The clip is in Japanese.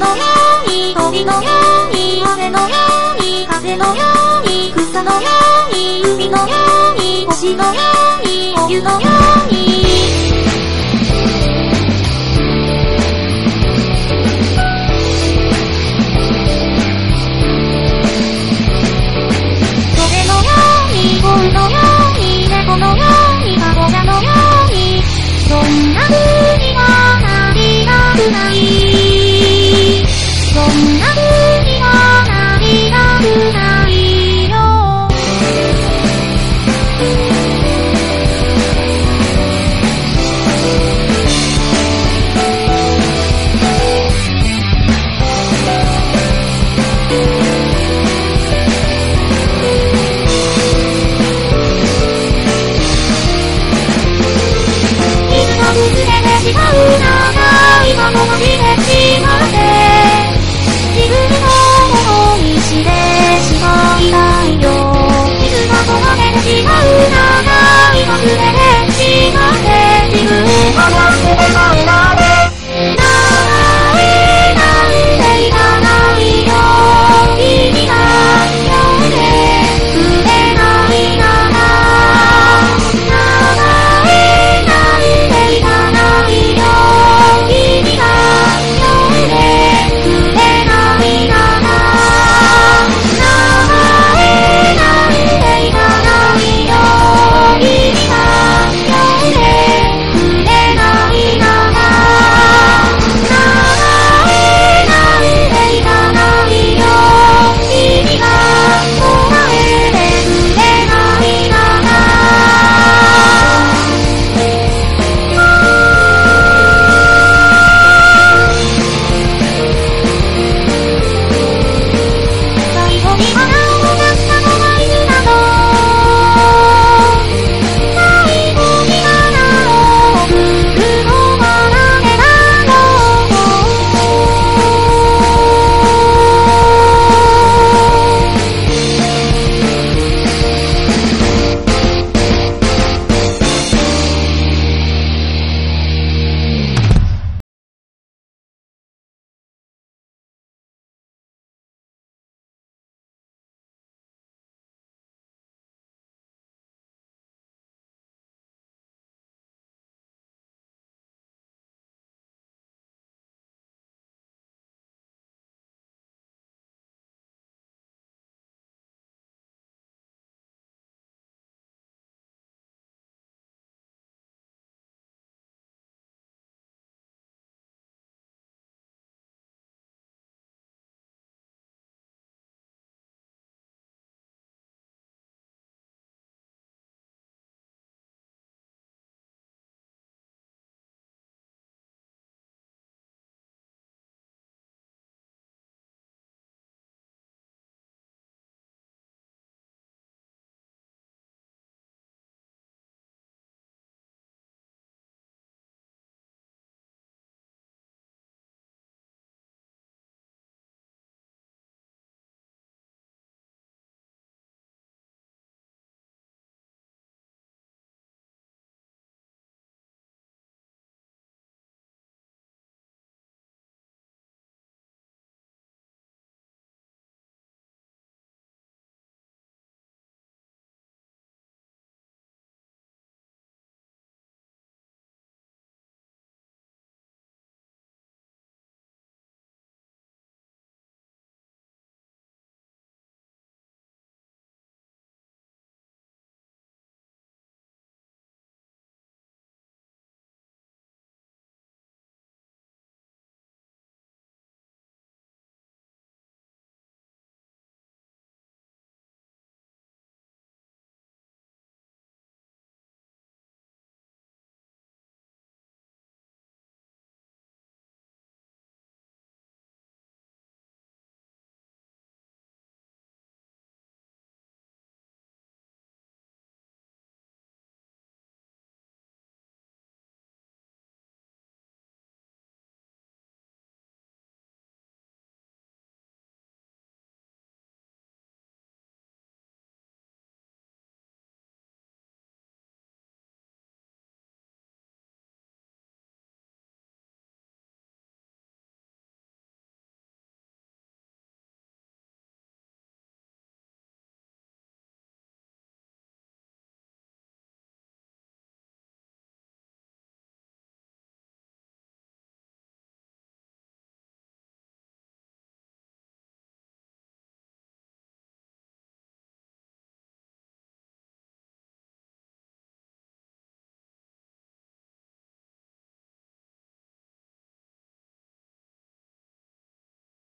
のように鳥のように雨のように風のように草のように。違うな今もまてでまう。